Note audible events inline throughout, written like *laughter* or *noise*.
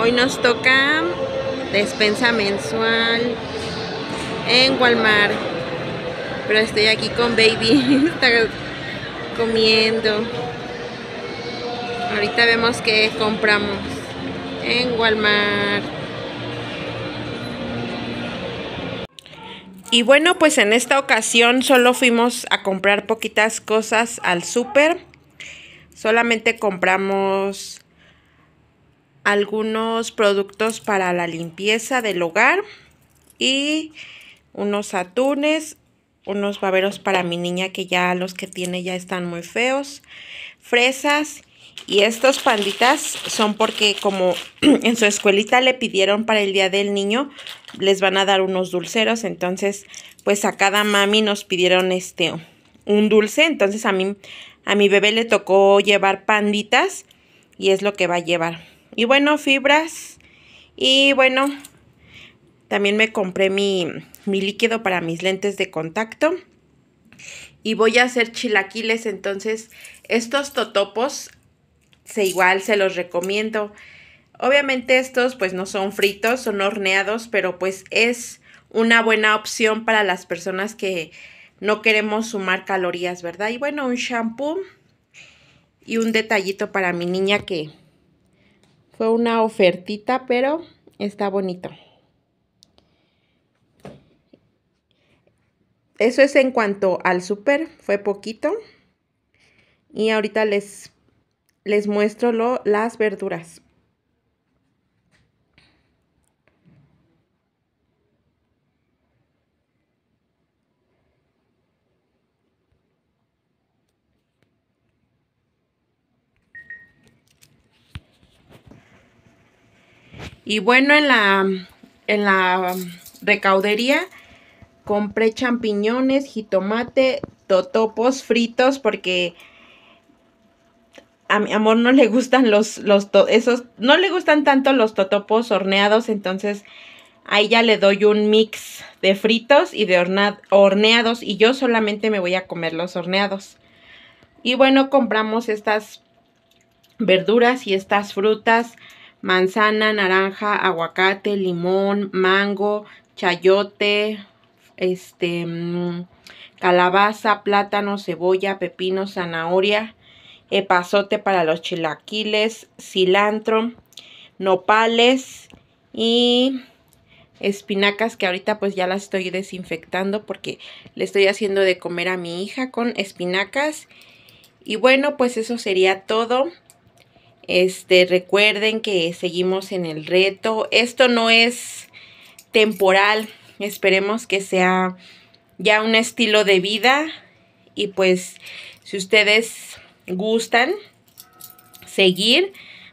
Hoy nos toca despensa mensual en Walmart. Pero estoy aquí con Baby. *laughs* Está comiendo. Ahorita vemos que compramos en Walmart. Y bueno, pues en esta ocasión solo fuimos a comprar poquitas cosas al súper. Solamente compramos algunos productos para la limpieza del hogar y unos atunes, unos baberos para mi niña que ya los que tiene ya están muy feos, fresas y estos panditas son porque como *clears throat* en su escuelita le pidieron para el día del niño, les van a dar unos dulceros, entonces pues a cada mami nos pidieron este un dulce, entonces a mí a mi bebé le tocó llevar panditas y es lo que va a llevar. Y bueno, fibras. Y bueno, también me compré mi, mi líquido para mis lentes de contacto. Y voy a hacer chilaquiles, entonces estos totopos se igual se los recomiendo. Obviamente estos pues no son fritos, son horneados, pero pues es una buena opción para las personas que no queremos sumar calorías, ¿verdad? Y bueno, un shampoo y un detallito para mi niña que fue una ofertita, pero está bonito. Eso es en cuanto al súper, fue poquito. Y ahorita les, les muestro lo, las verduras. Y bueno, en la, en la recaudería compré champiñones, jitomate, totopos fritos porque a mi amor no le gustan los, los esos, no le gustan tanto los totopos horneados, entonces ahí ya le doy un mix de fritos y de horneados y yo solamente me voy a comer los horneados. Y bueno, compramos estas verduras y estas frutas manzana, naranja, aguacate, limón, mango, chayote, este, mm, calabaza, plátano, cebolla, pepino, zanahoria, epazote para los chilaquiles, cilantro, nopales y espinacas que ahorita pues ya las estoy desinfectando porque le estoy haciendo de comer a mi hija con espinacas. Y bueno, pues eso sería todo. Este, recuerden que seguimos en el reto. Esto no es temporal. Esperemos que sea ya un estilo de vida. Y pues, si ustedes gustan seguir,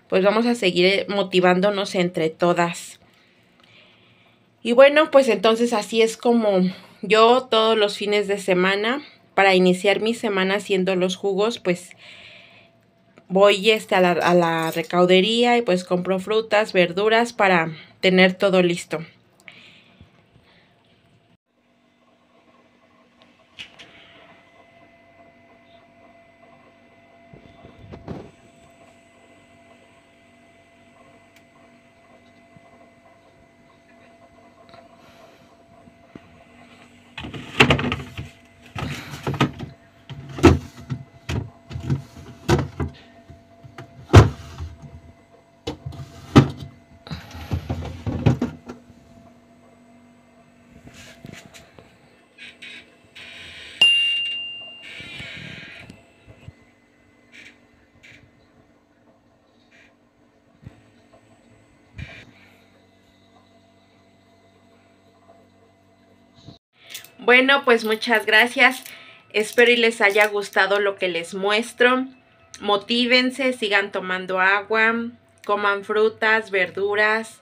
pues vamos a seguir motivándonos entre todas. Y bueno, pues entonces así es como yo todos los fines de semana, para iniciar mi semana haciendo los jugos, pues voy este, a, la, a la recaudería y pues compro frutas, verduras para tener todo listo. Bueno, pues muchas gracias. Espero y les haya gustado lo que les muestro. Motívense, sigan tomando agua, coman frutas, verduras.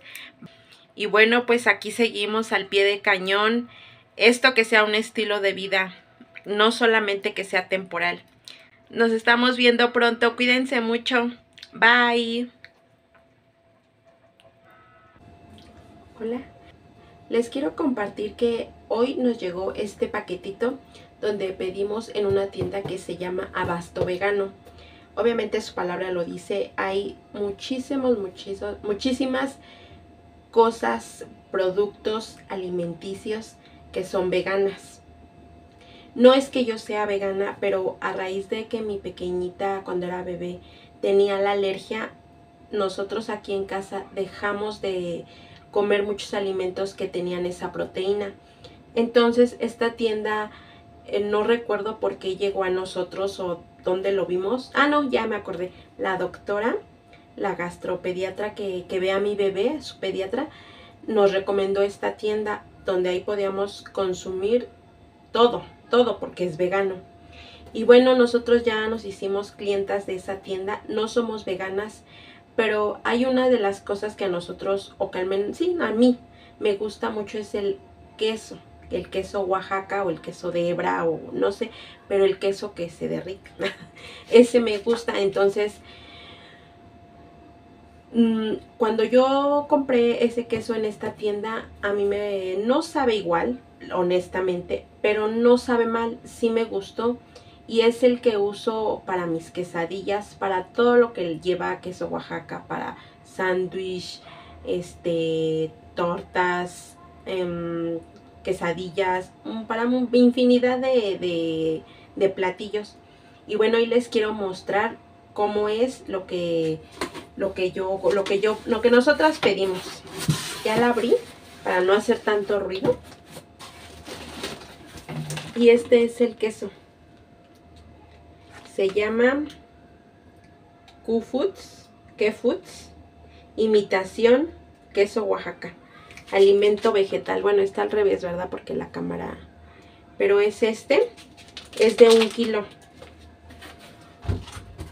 Y bueno, pues aquí seguimos al pie de cañón. Esto que sea un estilo de vida, no solamente que sea temporal. Nos estamos viendo pronto. Cuídense mucho. Bye. Hola. Les quiero compartir que hoy nos llegó este paquetito donde pedimos en una tienda que se llama Abasto Vegano. obviamente su palabra lo dice, hay muchísimos, muchísimos, muchísimas cosas, productos alimenticios que son veganas. No es que yo sea vegana, pero a raíz de que mi pequeñita cuando era bebé tenía la alergia, nosotros aquí en casa dejamos de comer muchos alimentos que tenían esa proteína. Entonces esta tienda, eh, no recuerdo por qué llegó a nosotros o dónde lo vimos. Ah, no, ya me acordé. La doctora, la gastropediatra que, que ve a mi bebé, su pediatra, nos recomendó esta tienda donde ahí podíamos consumir todo, todo porque es vegano. Y bueno, nosotros ya nos hicimos clientas de esa tienda, no somos veganas, pero hay una de las cosas que a nosotros, o que al menos, sí, a mí me gusta mucho es el queso, el queso Oaxaca o el queso de hebra o no sé, pero el queso que se derrite. *laughs* Ese me gusta, entonces mm, cuando yo compré ese queso en esta tienda, a mí me no sabe igual, honestamente, pero no sabe mal, sí me gustó. Y es el que uso para mis quesadillas, para todo lo que lleva queso Oaxaca, para sándwich, este, tortas, em, quesadillas, para infinidad de, de, platillos. Y bueno, hoy les quiero mostrar cómo es lo que, lo que yo, lo que yo, lo que nosotras pedimos. Ya la abrí para no hacer tanto ruido. Y este es el queso. Se llama Q-Foods, imitación queso Oaxaca, alimento vegetal. Bueno, está al revés, ¿verdad? Porque la cámara... Pero es este, es de un kilo.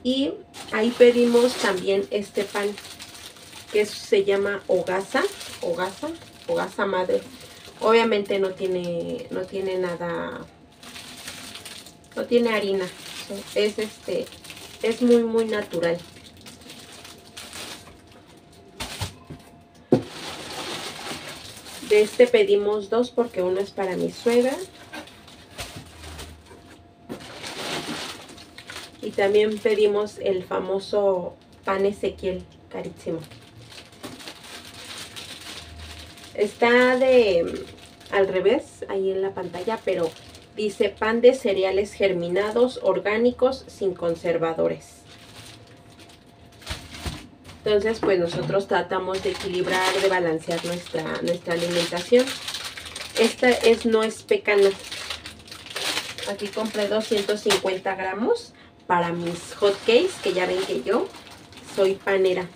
Y ahí pedimos también este pan, que se llama hogaza, hogaza, hogaza madre. Obviamente no tiene, no tiene nada, no tiene harina, es este, es muy muy natural. De este pedimos dos porque uno es para mi suegra. Y también pedimos el famoso pan Ezequiel, carísimo. Está de al revés ahí en la pantalla, pero Dice pan de cereales germinados, orgánicos, sin conservadores. Entonces, pues nosotros tratamos de equilibrar, de balancear nuestra, nuestra alimentación. Esta es no es pecana. Aquí compré 250 gramos para mis hot cakes, que ya ven que yo soy panera.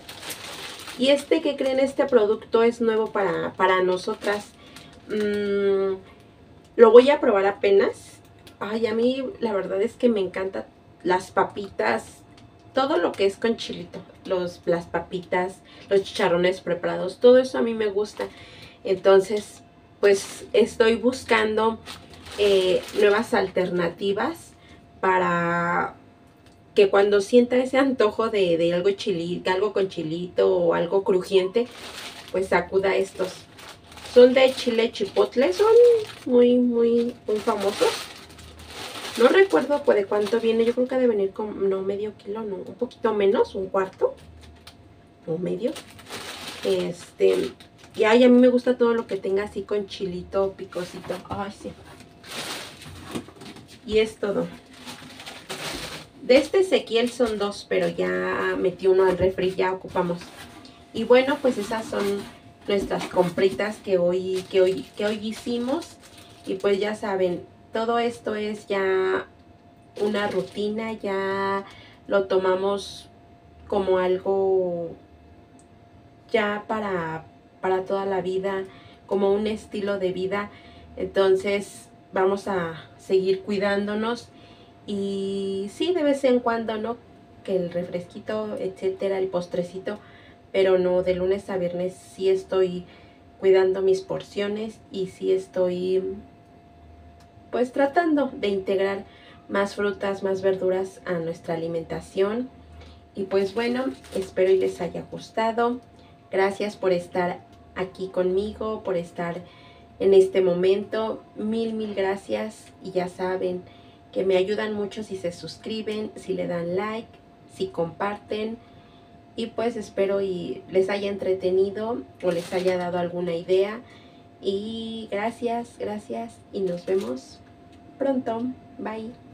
Y este que creen, este producto es nuevo para, para nosotras. Mmm lo voy a probar apenas. Ay, a mí la verdad es que me encanta las papitas, todo lo que es con chilito. Los, las papitas, los chicharrones preparados, todo eso a mí me gusta. Entonces, pues estoy buscando eh, nuevas alternativas para que cuando sienta ese antojo de, de algo chilito, algo con chilito o algo crujiente, pues acuda a estos. Son de chile chipotle, son muy, muy, muy famosos. No recuerdo pues, de cuánto viene, yo creo que debe venir con, no medio kilo, no, un poquito menos, un cuarto o medio. Este, y ay, a mí me gusta todo lo que tenga así con chilito, picosito. Ay, sí. Y es todo. De este Ezequiel son dos, pero ya metí uno al refri, ya ocupamos. Y bueno, pues esas son nuestras compritas que hoy, que hoy, que hoy hicimos. Y pues ya saben, todo esto es ya una rutina, ya lo tomamos como algo ya para, para toda la vida, como un estilo de vida. Entonces vamos a seguir cuidándonos y sí, de vez en cuando, ¿no? Que el refresquito, etcétera, el postrecito, pero no, de lunes a viernes sí estoy cuidando mis porciones y sí estoy pues tratando de integrar más frutas, más verduras a nuestra alimentación. Y pues bueno, espero y les haya gustado. Gracias por estar aquí conmigo, por estar en este momento. Mil, mil gracias. Y ya saben que me ayudan mucho si se suscriben, si le dan like si comparten. Y pues espero y les haya entretenido o les haya dado alguna idea. Y gracias, gracias y nos vemos pronto. Bye.